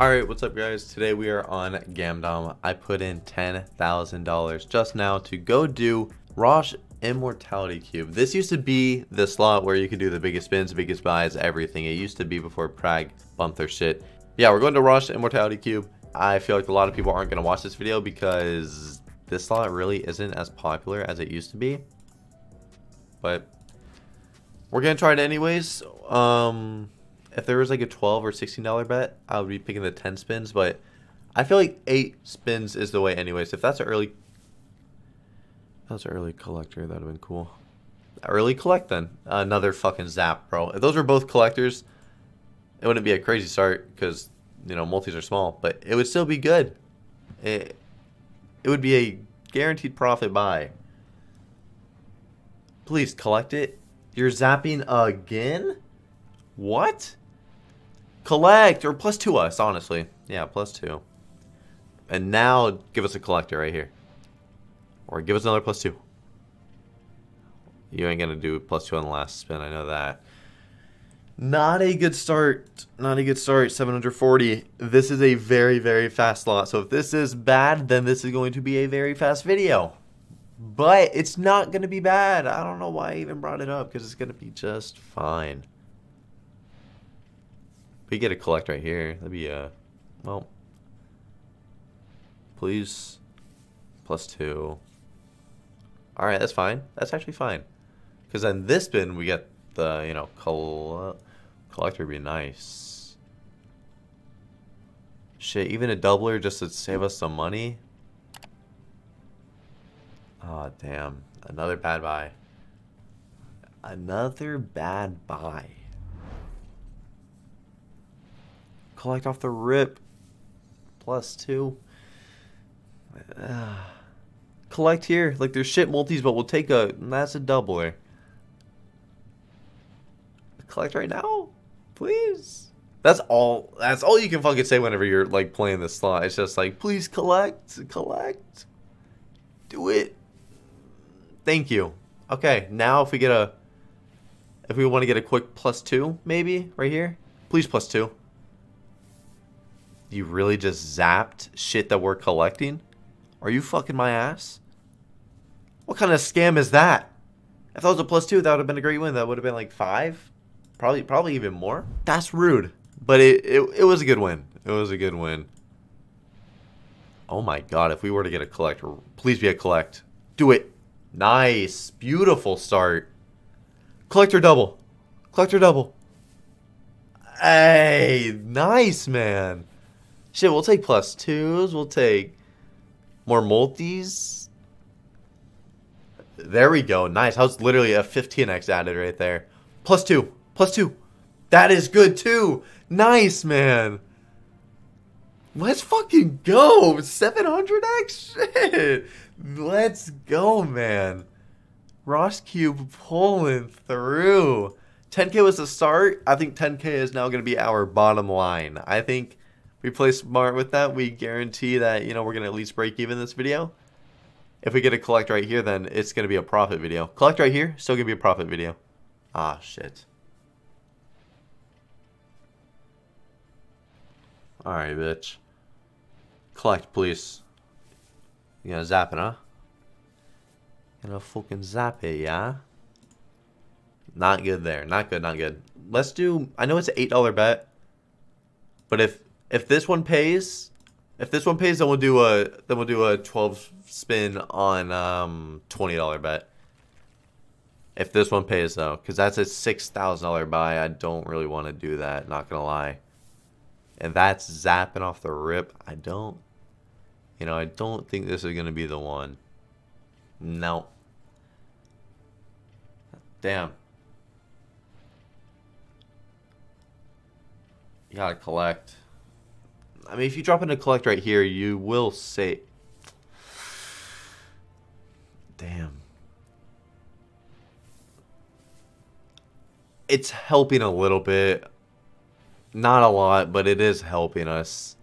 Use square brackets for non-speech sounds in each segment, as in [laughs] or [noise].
Alright, what's up guys? Today we are on Gamdom. I put in $10,000 just now to go do Rosh Immortality Cube. This used to be the slot where you could do the biggest spins, biggest buys, everything. It used to be before Prague bumped their shit. Yeah, we're going to Rosh Immortality Cube. I feel like a lot of people aren't going to watch this video because this slot really isn't as popular as it used to be. But we're going to try it anyways. Um, if there was like a 12 or 16 dollar bet, I would be picking the 10 spins, but I feel like 8 spins is the way anyways. If that's an early that's an early collector, that would have been cool. Early collect then. Another fucking zap, bro. If those were both collectors, it wouldn't be a crazy start because, you know, multis are small, but it would still be good. It, it would be a guaranteed profit buy. Please collect it. You're zapping again? What? Collect, or plus two us, honestly. Yeah, plus two. And now, give us a collector right here. Or give us another plus two. You ain't gonna do plus two on the last spin, I know that. Not a good start. Not a good start. 740. This is a very, very fast lot. So if this is bad, then this is going to be a very fast video. But it's not to be bad. I don't know why I even brought it up because it's to be just fine. We get a collect right here. That'd be a, uh, well, please, plus two. All right, that's fine. That's actually fine. Because then this bin, we get the, you know, coll collector would be nice. Shit, even a doubler just to save us some money? Oh, damn. Another bad buy. Another bad buy. Collect off the rip. Plus two. Uh, collect here. Like there's shit multis, but we'll take a. That's a doubler. Collect right now, please. That's all. That's all you can fucking say whenever you're like playing this slot. It's just like, please collect, collect, do it. Thank you. Okay, now if we get a, if we want to get a quick plus two, maybe right here, please plus two. You really just zapped shit that we're collecting? Are you fucking my ass? What kind of scam is that? If that was a plus two, that would have been a great win. That would have been like five, probably, probably even more. That's rude, but it, it, it was a good win. It was a good win. Oh my god! If we were to get a collect, please be a collect. Do it. Nice, beautiful start. Collector double, collector double. Hey, nice man. Shit, we'll take plus twos. We'll take more multis. There we go. Nice. How's literally a 15x added right there. Plus two. Plus two. That is good too. Nice, man. Let's fucking go. 700x? [laughs] Shit. Let's go, man. Rosh Cube pulling through. 10k was the start. I think 10k is now going to be our bottom line. I think we play smart with that, we guarantee that, you know, we're going to at least break even this video. If we get a collect right here, then it's going to be a profit video. Collect right here, still going to be a profit video. Ah, shit. Alright, bitch. Collect, please. You gonna zap it, huh? You gonna fucking zap it, yeah? Not good there. Not good, not good. Let's do... I know it's an $8 bet. But if if this one pays, if this one pays, then we'll do a then we'll do a 12 spin on um $20 bet. If this one pays though, because that's a $6,000 buy, I don't really want to do that, not to lie. And that's zapping off the rip. I don't, you know, I don't think this is to be the one. No. Damn. You gotta collect. I mean, if you drop in a collect right here, you will say... Damn. It's helping a little bit. Not a lot, but it is helping us.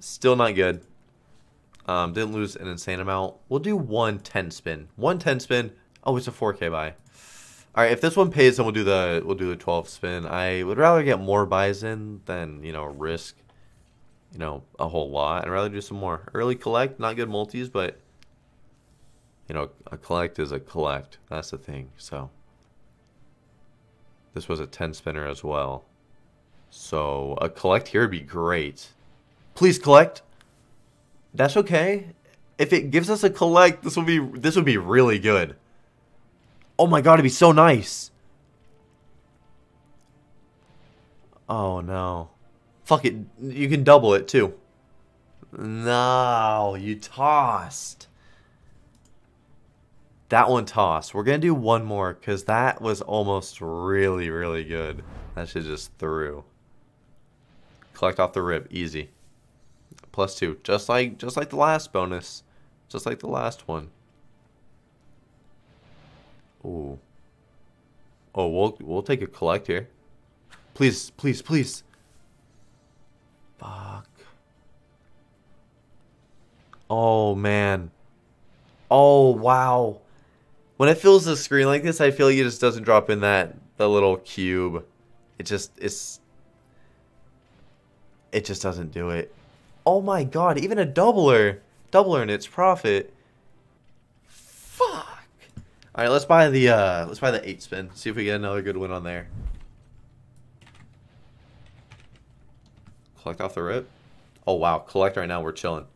Still not good. Um, didn't lose an insane amount. We'll do one 10 spin. One 10 spin. Oh, it's a 4K buy. All right, if this one pays, then we'll do the we'll do the 12 spin. I would rather get more buys in than you know risk, you know, a whole lot. I'd rather do some more early collect, not good multis, but you know, a collect is a collect. That's the thing. So this was a 10 spinner as well. So a collect here would be great. Please collect. That's okay. If it gives us a collect, this will be this would be really good. Oh my god, it'd be so nice. Oh no. Fuck it. You can double it too. No, you tossed. That one tossed. We're going to do one more because that was almost really, really good. That should just threw. Collect off the rib. Easy. Plus two. Just like just like the last bonus. Just like the last one. Ooh. Oh, we'll we'll take a collect here. Please, please, please. Fuck. Oh man. Oh wow. When it fills the screen like this, I feel like it just doesn't drop in that the little cube. It just it's it just doesn't do it. Oh my god, even a doubler. Doubler in its profit. Fuck. All right, let's buy the uh, let's buy the eight spin. See if we get another good win on there. Collect off the rip. Oh wow, collect right now. We're chilling.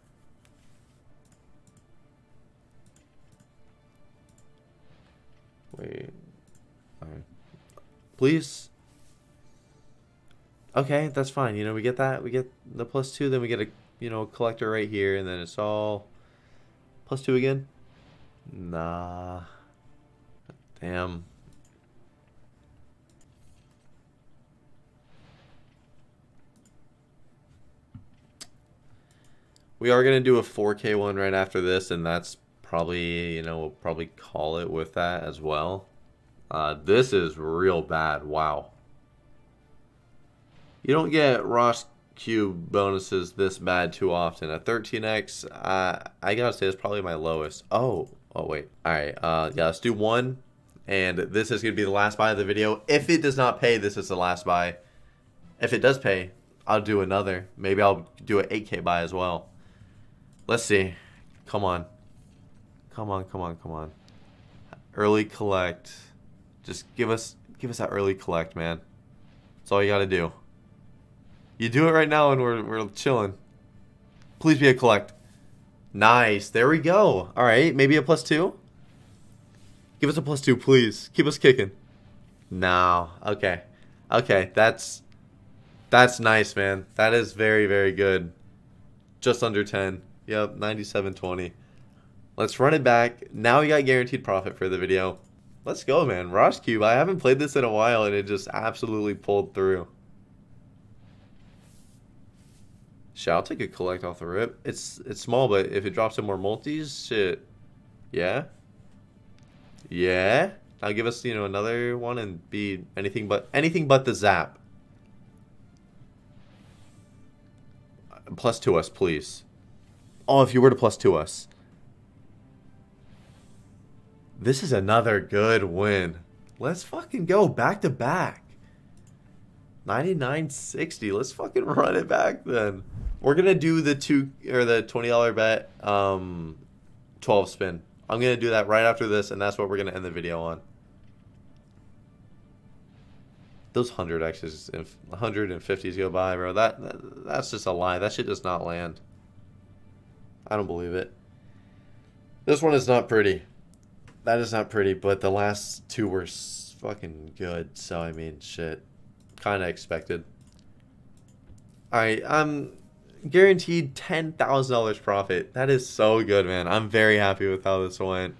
Wait. Please. Okay, that's fine. You know, we get that. We get the plus two. Then we get a you know collector right here, and then it's all plus two again. Nah. Damn. We are going to do a 4K one right after this, and that's probably, you know, we'll probably call it with that as well. Uh, this is real bad. Wow. You don't get Rosh Cube bonuses this bad too often. A 13x, uh, I gotta say, it's probably my lowest. Oh, oh wait. All right, uh, yeah, let's do one and this is going to be the last buy of the video. If it does not pay, this is the last buy. If it does pay, I'll do another. Maybe I'll do an 8k buy as well. Let's see. Come on. Come on, come on, come on. Early collect. Just give us give us that early collect, man. That's all you got to do. You do it right now and we're, we're chilling. Please be a collect. Nice. There we go. All right. Maybe a plus two? Give us a plus two, please. Keep us kicking. No. Okay. Okay. That's that's nice, man. That is very, very good. Just under 10. Yep, 97.20. Let's run it back. Now we got guaranteed profit for the video. Let's go, man. Rosh Cube. I haven't played this in a while, and it just absolutely pulled through. Shall take a collect off the rip. It's it's small, but if it drops in more multis, shit. Yeah. Yeah. Now give us, you know, another one and be anything but anything but the zap. Plus to us, please. Oh, if you were to plus to us. This is another good win. Let's fucking go back to back. 99.60. Let's fucking run it back then. We're gonna do the two or the twenty dollar bet, um, twelve spin. I'm going to do that right after this, and that's what we're going to end the video on. Those 100 X's, if 150s go by, bro, that, that that's just a lie. That shit does not land. I don't believe it. This one is not pretty. That is not pretty, but the last two were fucking good. So, I mean, shit. Kind of expected. Alright, I'm guaranteed $10,000 profit. That is so good, man. I'm very happy with how this went.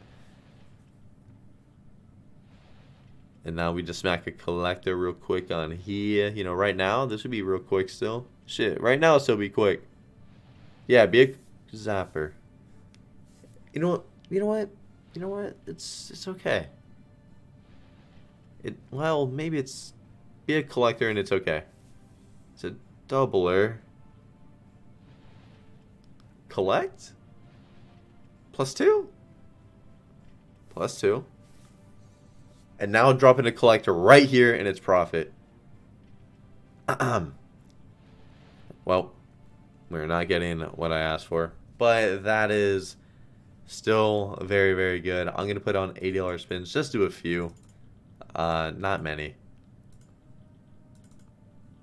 And now we just smack a collector real quick on here. You know, right now, this would be real quick still. Shit, right now it'll still be quick. Yeah, be a zapper. You know what? You know what? You know what? It's it's okay. It well, maybe it's be a collector and it's okay. It's a doubler. Collect? Plus two? Plus two. And now dropping a collector right here in its profit. [clears throat] well, we're not getting what I asked for. But that is still very, very good. I'm going to put on $80 spins. Just do a few. Uh, not many.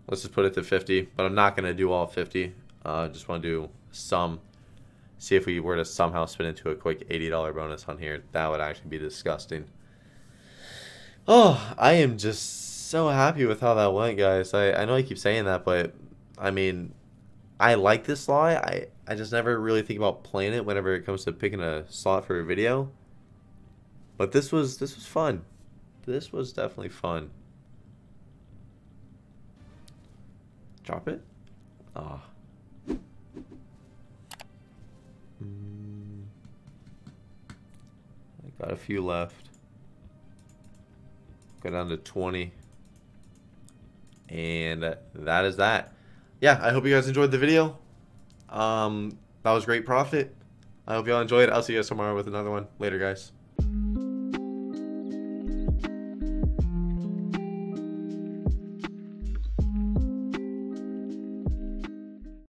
Let's just put it to 50. But I'm not going to do all 50. Uh, just want to do some. See if we were to somehow spin into a quick $80 bonus on here. That would actually be disgusting. Oh, I am just so happy with how that went, guys. I, I know I keep saying that, but I mean, I like this slot. I, I just never really think about playing it whenever it comes to picking a slot for a video. But this was this was fun. This was definitely fun. Drop it? Ah. Oh. Got a few left. Go down to 20. And that is that yeah, I hope you guys enjoyed the video. Um, that was great profit. I hope y'all enjoyed. I'll see you guys tomorrow with another one. Later, guys.